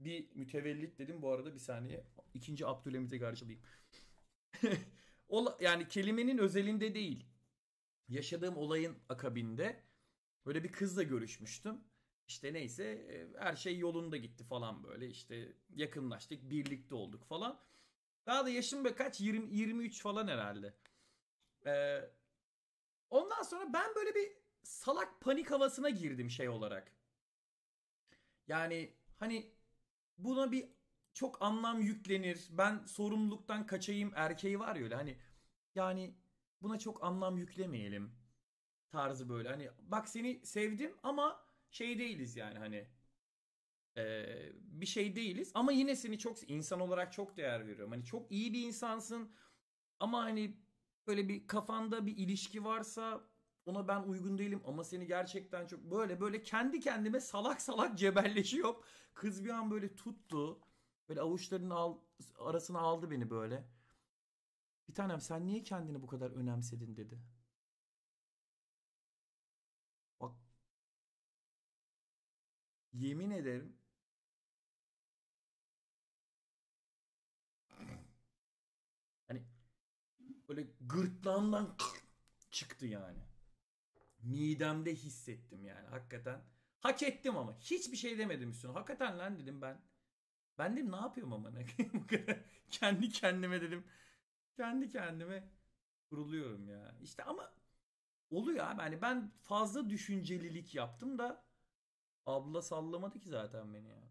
bir mütevellit dedim bu arada bir saniye. İkinci Abdülhamit'e karşılayayım. Yani kelimenin özelinde değil. Yaşadığım olayın akabinde böyle bir kızla görüşmüştüm. İşte neyse e, her şey yolunda gitti falan böyle işte yakınlaştık birlikte olduk falan. Daha da yaşım be kaç 20 23 falan herhalde. Ee, ondan sonra ben böyle bir salak panik havasına girdim şey olarak. Yani hani buna bir çok anlam yüklenir. Ben sorumluluktan kaçayım erkeği var ya öyle hani yani buna çok anlam yüklemeyelim tarzı böyle. Hani bak seni sevdim ama şey değiliz yani hani ee, bir şey değiliz ama yine seni çok insan olarak çok değer veriyorum. Hani çok iyi bir insansın ama hani böyle bir kafanda bir ilişki varsa ona ben uygun değilim ama seni gerçekten çok böyle böyle kendi kendime salak salak cebelleşiyor. Kız bir an böyle tuttu. Böyle avuçlarının al, arasına aldı beni böyle. Bir tanem sen niye kendini bu kadar önemsedin dedi. Bak yemin ederim hani böyle gırtlağımdan çıktı yani. Midemde hissettim yani hakikaten. Hak ettim ama. Hiçbir şey demedim üstüne. Hakikaten lan dedim ben. Ben dedim ne yapıyorum ama ne? Kendi kendime dedim. Kendi kendime kuruluyorum ya. İşte ama oluyor abi. Hani ben fazla düşüncelilik yaptım da abla sallamadı ki zaten beni ya.